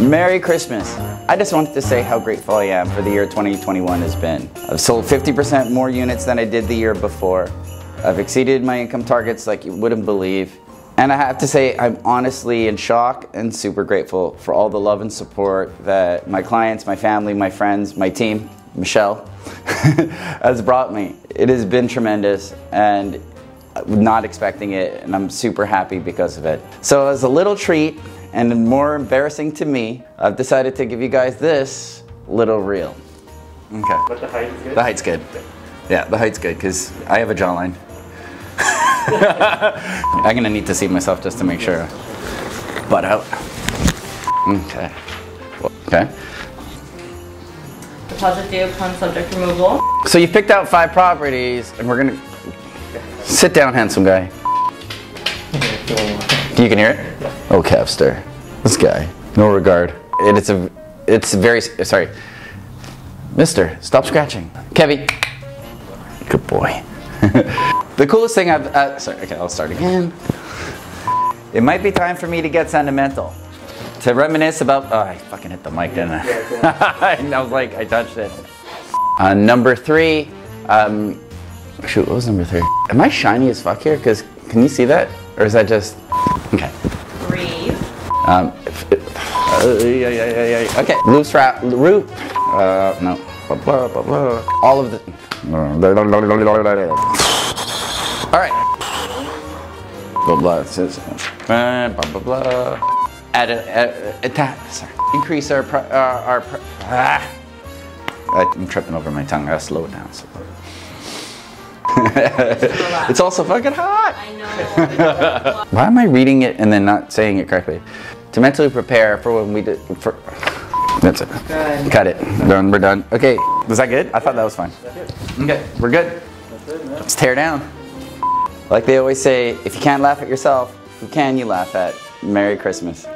Merry Christmas. I just wanted to say how grateful I am for the year 2021 has been. I've sold 50% more units than I did the year before. I've exceeded my income targets like you wouldn't believe. And I have to say, I'm honestly in shock and super grateful for all the love and support that my clients, my family, my friends, my team, Michelle, has brought me. It has been tremendous and not expecting it, and I'm super happy because of it. So, as a little treat, and more embarrassing to me, I've decided to give you guys this little reel. Okay. But the height is good? The height's good. Yeah, the height's good because I have a jawline. I'm gonna need to see myself just to make sure. Butt out. Okay. Okay. Deposit due upon subject removal. So you picked out five properties, and we're gonna sit down, handsome guy. You can hear it? Oh, Capster. This guy. No regard. It, it's a. It's very. Sorry. Mister, stop scratching. Kevy. Good boy. the coolest thing I've. Uh, sorry, okay, I'll start again. It might be time for me to get sentimental. To reminisce about. Oh, I fucking hit the mic, didn't I? and I was like, I touched it. Uh, number three. Um, shoot, what was number three? Am I shiny as fuck here? Because can you see that? Or is that just. Okay. Um, uh, yeah, yeah, yeah, yeah. Okay, loose wrap, root. Uh, no. Blah, blah, blah, blah. All of the. All right. Blah blah. Uh, blah blah blah. Add a, add, attack. Sorry. Increase our uh, our. Ah. I'm tripping over my tongue. I gotta slow it down. So. it's also fucking hot. I know. Why am I reading it and then not saying it correctly? To mentally prepare for when we do. For, that's it. Good. Cut it. Done. We're done. Okay. Was that good? I thought that was fine. Okay. We're good. Let's tear down. Like they always say, if you can't laugh at yourself, who can you laugh at? Merry Christmas.